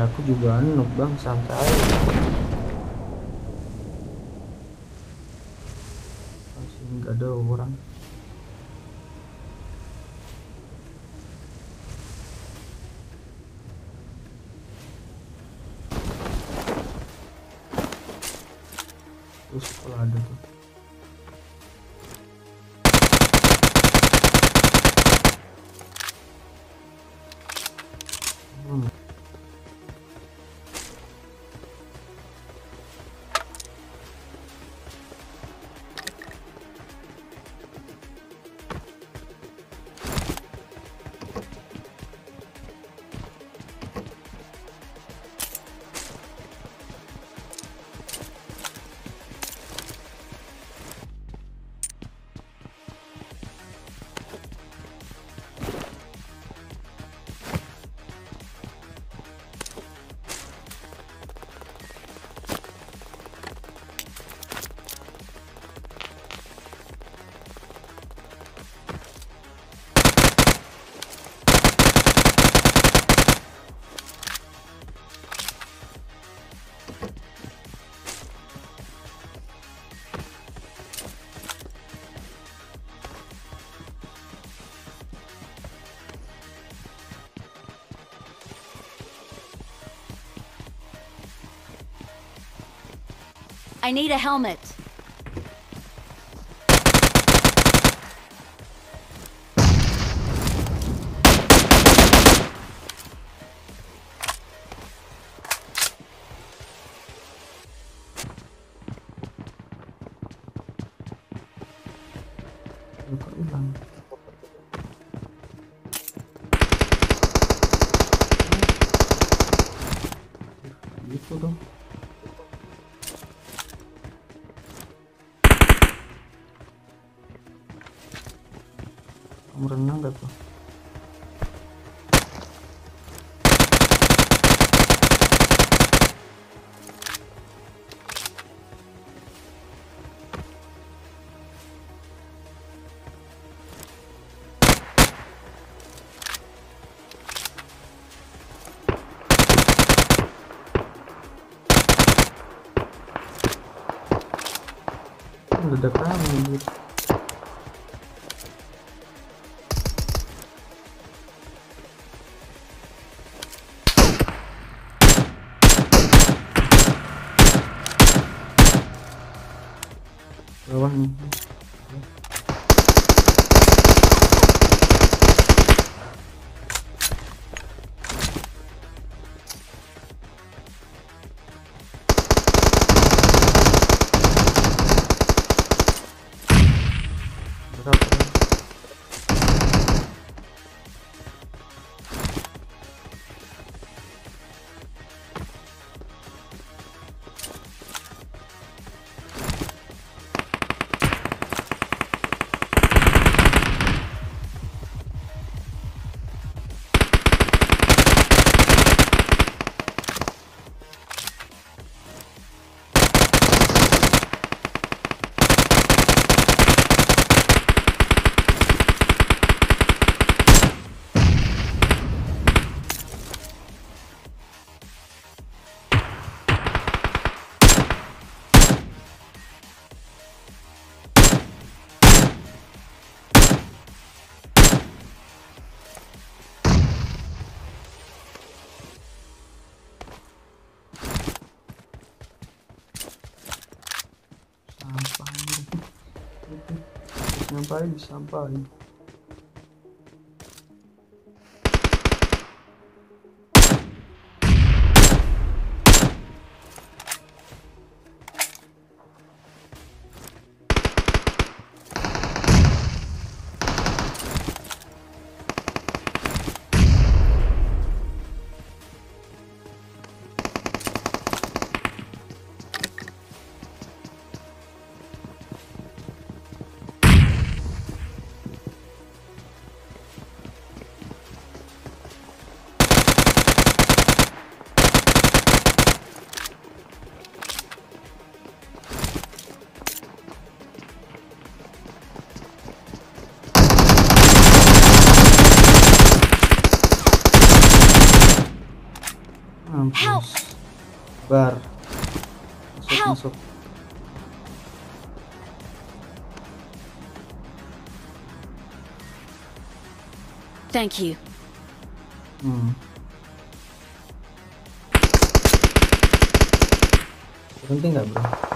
ya aku juga nuk bang. Santai. Masih nggak ada orang. Terus kalau ada tuh I need a helmet. merenang gak tuh Ledakan gitu. Anjir. Bawah 白雨向暴雨。Bar. Masuk, masuk. Thank you. Hmm. Berhenti nggak bro?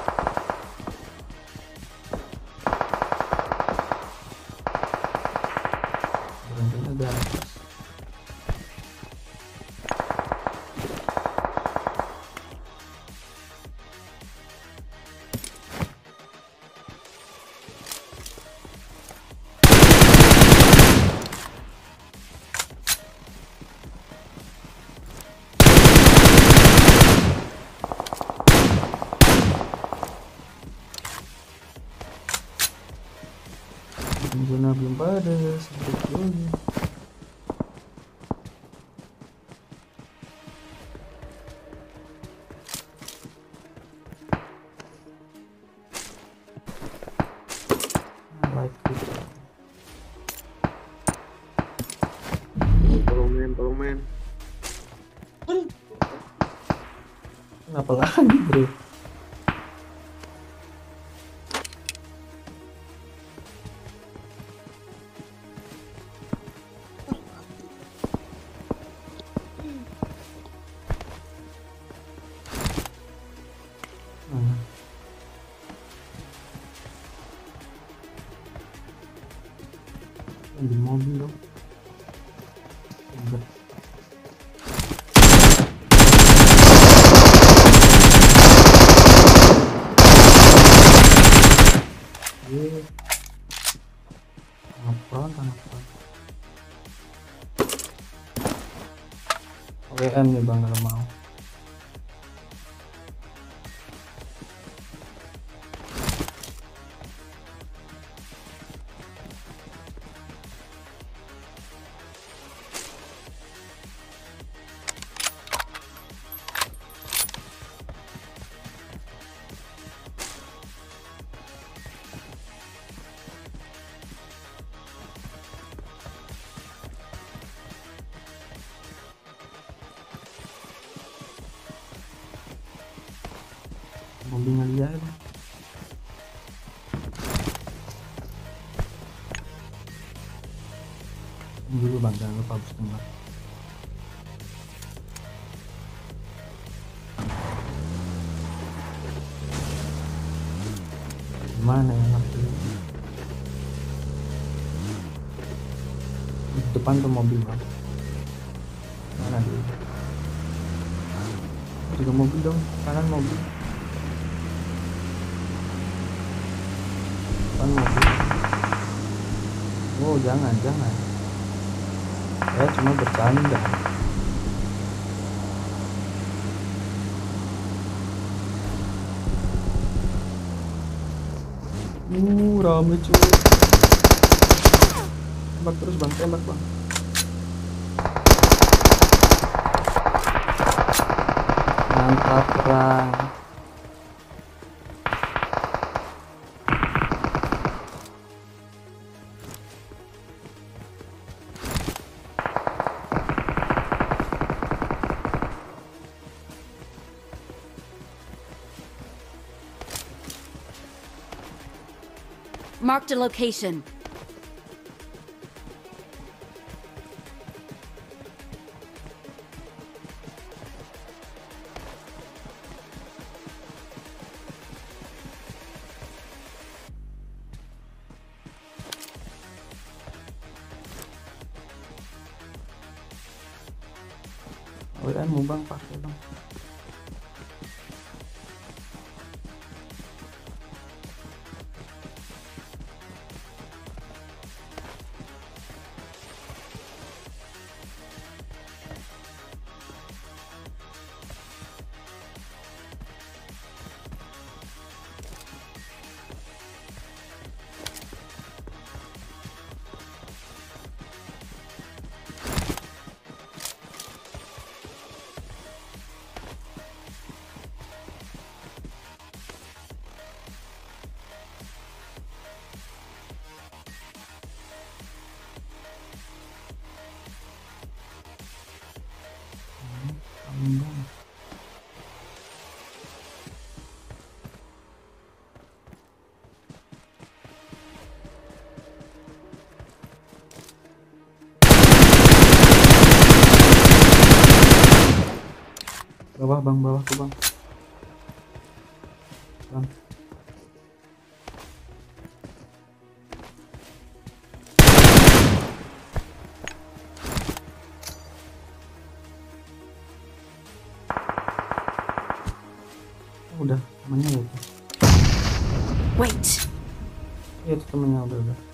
Tolong men, tolong men. Kenapa lagi bro? Di mobil. Ngapron, ngapron. WM nih bang kalau mau. Mobilnya dia itu. Dulu bang, jangan lupa habis dengar. Gimana ya nanti? Di depan tuh mobil bang. Mana dia? Juga mobil dong, kanan mobil. Depan mobil. Oh jangan jangan. Saya cuma bercanda. Uh, rame cuy. Tembak terus bang, tembak bang. Mantap bang. Marked a location. WM mau bang pakai bang. Bawah bang, bawah tuh bang. Bang. Oh, udah temannya ya itu. Wait. Iya itu temannya udah udah.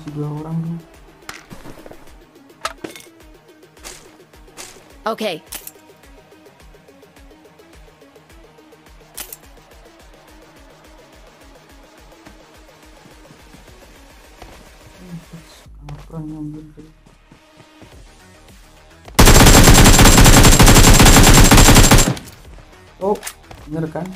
masih dua orang. Okay. Kurang ngambil tadi. Oh, bener kan?